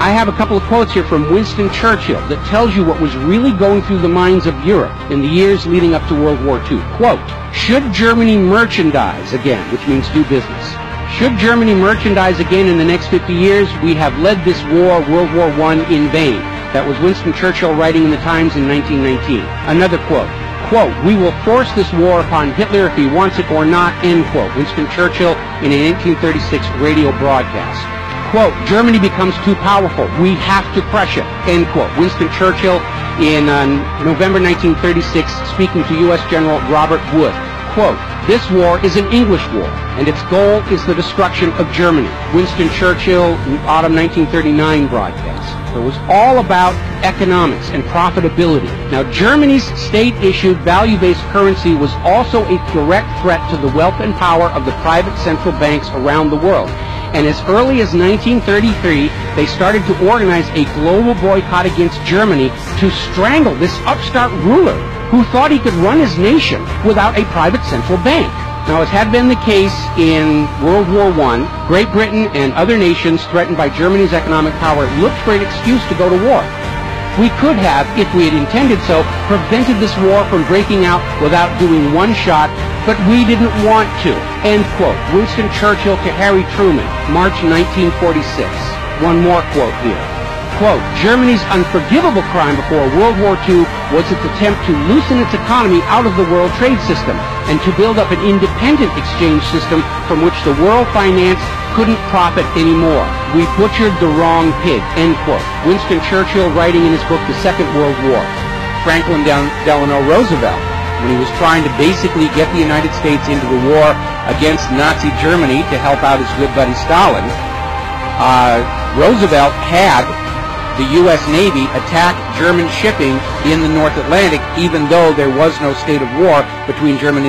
I have a couple of quotes here from Winston Churchill that tells you what was really going through the minds of Europe in the years leading up to World War II. Quote, should Germany merchandise again, which means do business, should Germany merchandise again in the next 50 years, we have led this war, World War I, in vain. That was Winston Churchill writing in the Times in 1919. Another quote, quote, we will force this war upon Hitler if he wants it or not, end quote. Winston Churchill in a 1936 radio broadcast. Quote, Germany becomes too powerful. We have to crush it, end quote. Winston Churchill in uh, November 1936 speaking to U.S. General Robert Wood. Quote, this war is an English war, and its goal is the destruction of Germany. Winston Churchill, autumn 1939 broadcast. It was all about economics and profitability. Now, Germany's state-issued value-based currency was also a direct threat to the wealth and power of the private central banks around the world. And as early as 1933, they started to organize a global boycott against Germany to strangle this upstart ruler who thought he could run his nation without a private central bank. Now, as had been the case in World War I, Great Britain and other nations threatened by Germany's economic power looked for an excuse to go to war. We could have, if we had intended so, prevented this war from breaking out without doing one shot, but we didn't want to. End quote. Winston Churchill to Harry Truman, March 1946. One more quote here. Quote, Germany's unforgivable crime before World War II was its attempt to loosen its economy out of the world trade system and to build up an independent exchange system from which the world finance couldn't profit anymore. We butchered the wrong pig, end quote. Winston Churchill writing in his book The Second World War. Franklin Delano Roosevelt, when he was trying to basically get the United States into the war against Nazi Germany to help out his good buddy Stalin, uh, Roosevelt had the U.S. Navy attack German shipping in the North Atlantic, even though there was no state of war between Germany